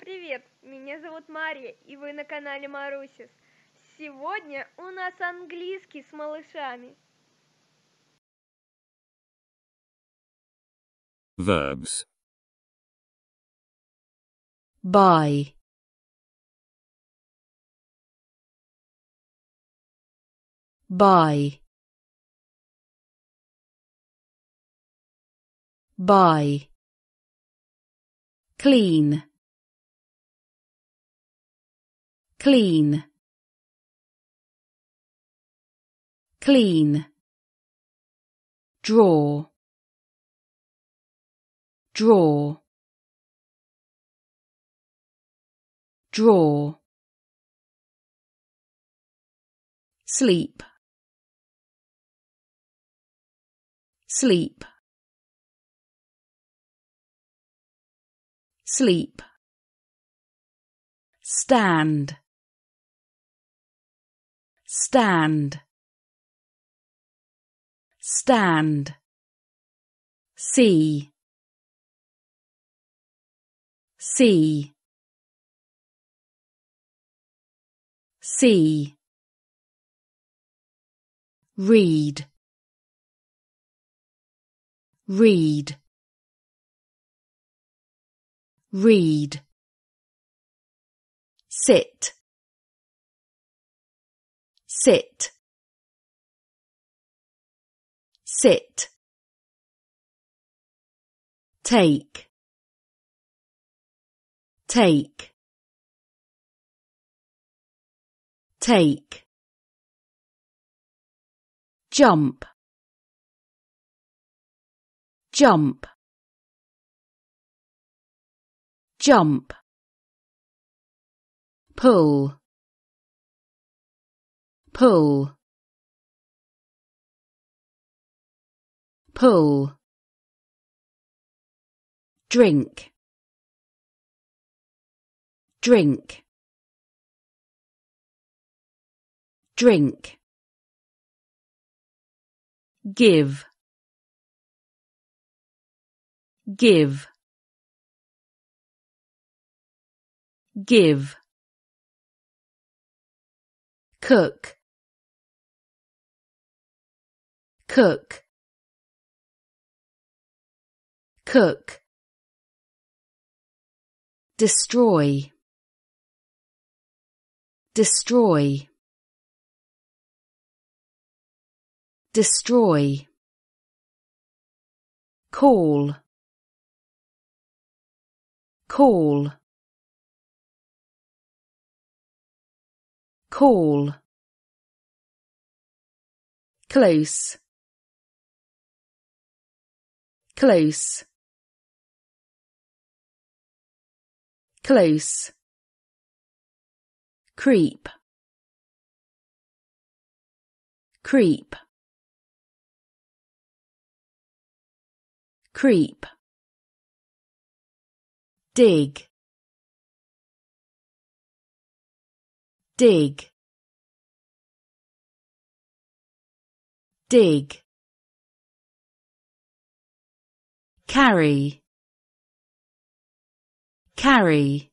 Привет, меня зовут Мария, и вы на канале Марусис. Сегодня у нас английский с малышами. Verbs. buy buy buy clean clean. Clean. Draw. Draw. Draw. Sleep. Sleep. Sleep. Stand stand. Stand. See. See. See. Read. Read. Read. Sit sit sit take take take jump jump jump pull pull. Pull. Drink. Drink. Drink. Give. Give. Give. Cook cook cook destroy destroy destroy call call call close close. Close. Creep. Creep. Creep. Dig. Dig. Dig carry. Carry.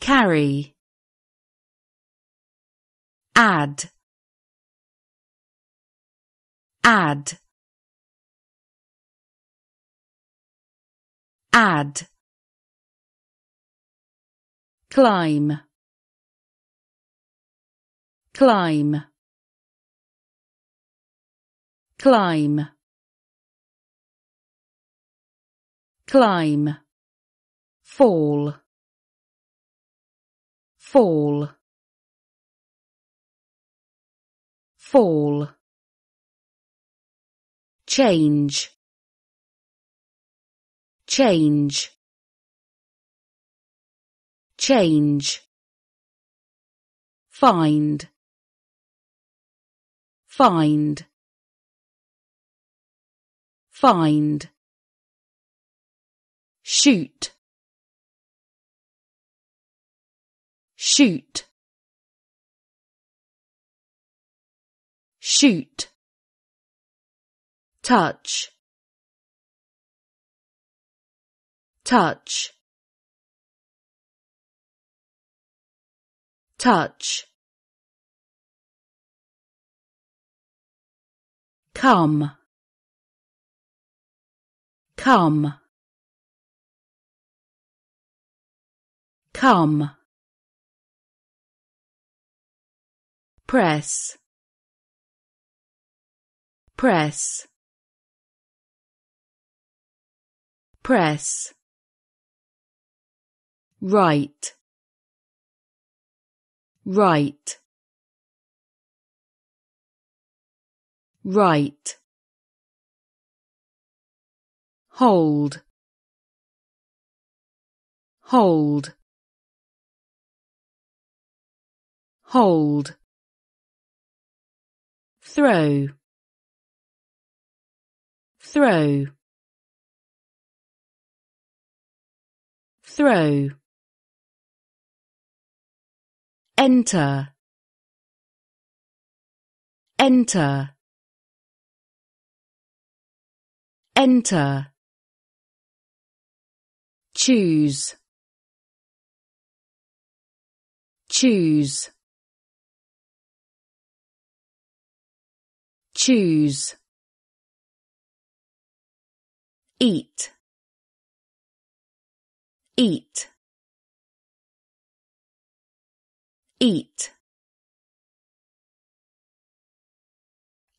Carry. Add. Add. Add. Climb. Climb climb. Climb. Fall. Fall. Fall. Change. Change. Change. Find. Find find. Shoot. Shoot. Shoot. Touch. Touch, touch. Come, come, come. Press, press, press. Write, write. write hold. Hold. Hold. Throw. Throw. Throw. Enter. Enter. Enter choose. Choose. Choose. Eat. Eat. Eat.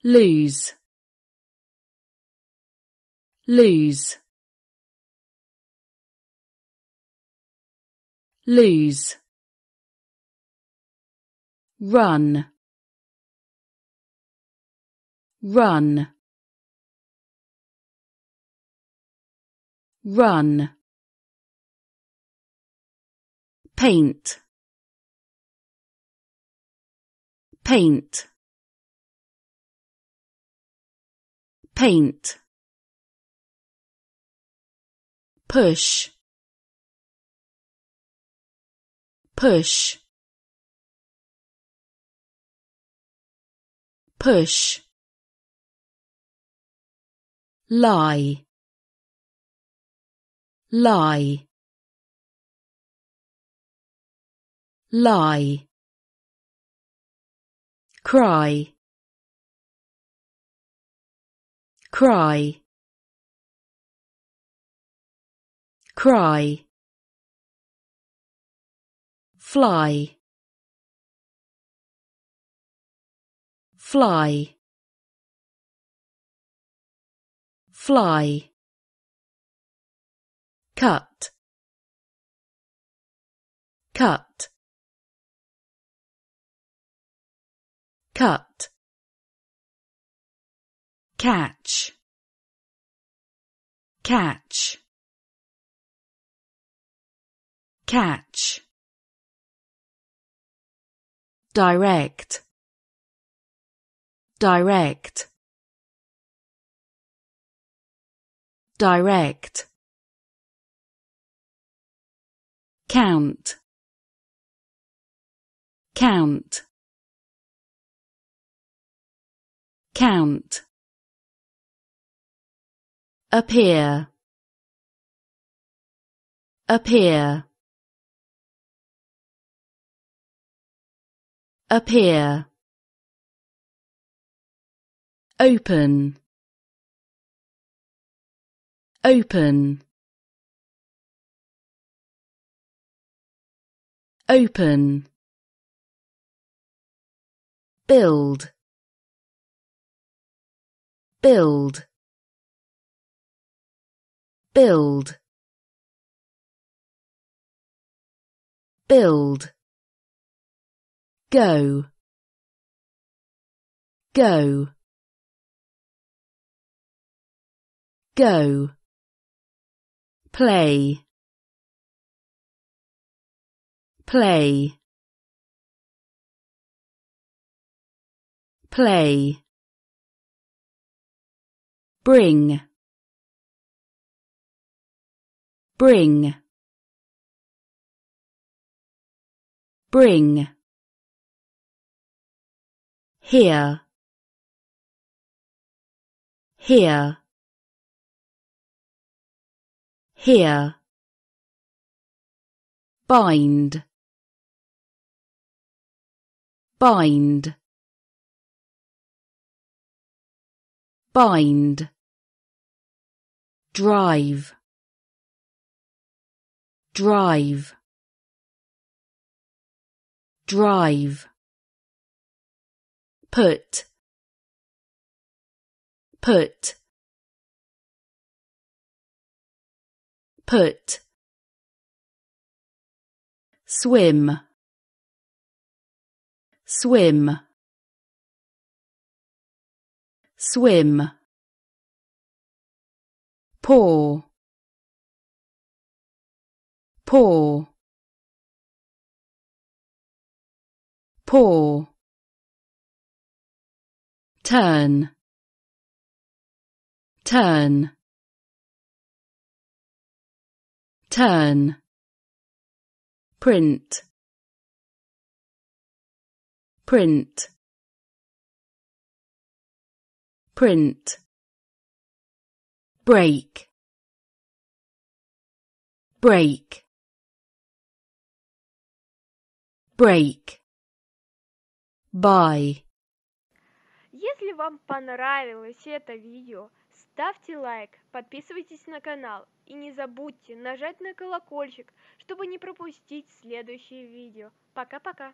Lose. Lose lose. Run. Run. Run. Paint. Paint. Paint. Push push. Push. Lie. Lie. Lie. Cry. Cry. Cry fly. Fly. Fly. Cut. Cut. Cut. Catch. Catch. Catch direct. Direct. Direct. Count. Count. Count. Appear. Appear appear. Open. Open. Open. Build. Build. Build. Build go. Go. Go. Play. Play. Play. Bring. Bring. Bring hear. Hear. Hear. Bind, bind, bind, drive, drive, drive, put, put, put, swim, swim, swim, pour, pour, pour, turn, turn, turn, print, print, print, break, break, break, buy. Вам понравилось это видео, ставьте лайк, подписывайтесь на канал и не забудьте нажать на колокольчик, чтобы не пропустить следующие видео. Пока-пока!